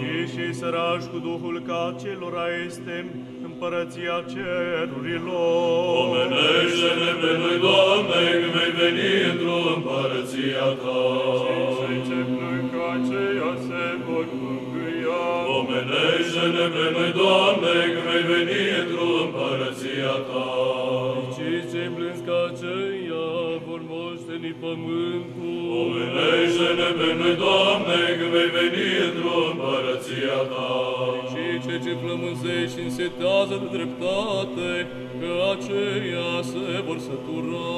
Fericiți și sărași cu Duhul ca celora este împărăția cerurilor. Omenește-ne pe noi, Doamne, când vei veni într-o împărăția ta. Să începem ca aceia se vor mângâia. Omenește-ne pe noi, Doamne, când vei veni într-o împărăția ta. Moșteni pământul. Omenește-ne pe noi, Doamne, când vei veni într-o împărăția ta. Și cei ce flămânzești și însetează de dreptate, că aceia se vor sătura.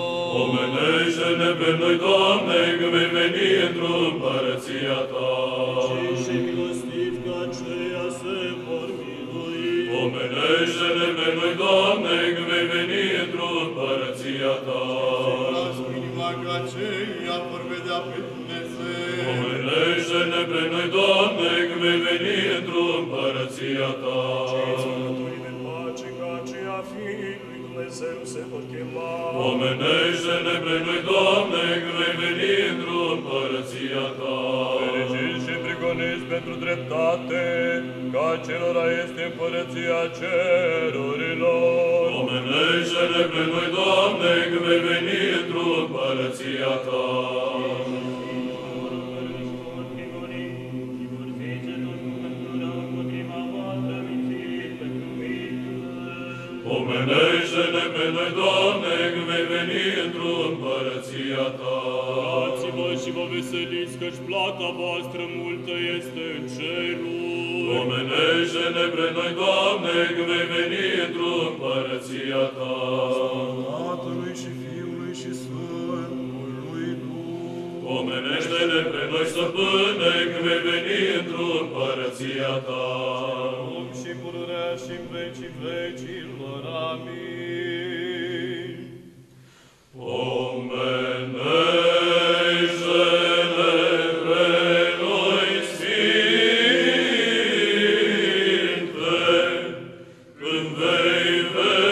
Omenește-ne pe noi, Doamne, când vei veni într-o împărăția ta. Și milostivi că aceia se vor milui. Omenește-ne Las inima că aceia vor vedea pe Dumnezeu. Omenește-ne pe noi, Doamne, când vei veni într-o împărăția ta. Sfântului de pace că aceia fiii lui Dumnezeu se vor chema. Omenește-ne pe noi, Doamne, când vei veni într-o împărăția ta. Fericiți și prigoniți pentru dreptate, ca celora este împărăția cerurilor. Omenește-ne pe noi, Doamne, când vei veni într-o împărăția ta. Omenește-ne pe noi, Doamne, când vei veni într-o împărăția ta. Dați-vă și vă veseliți, căci plata voastră multă este în cerul. Omenește-ne pe noi, Doamne, când vei veni într-o împărăția ta. Tatălui și Fiului și Sfântului Pomenește-ne pe noi, stăpâne, când vei veni într-o împărăția ta. Acum și pururea și în vecii vecilor. Amin. Pomenește-ne Sfinte, când vei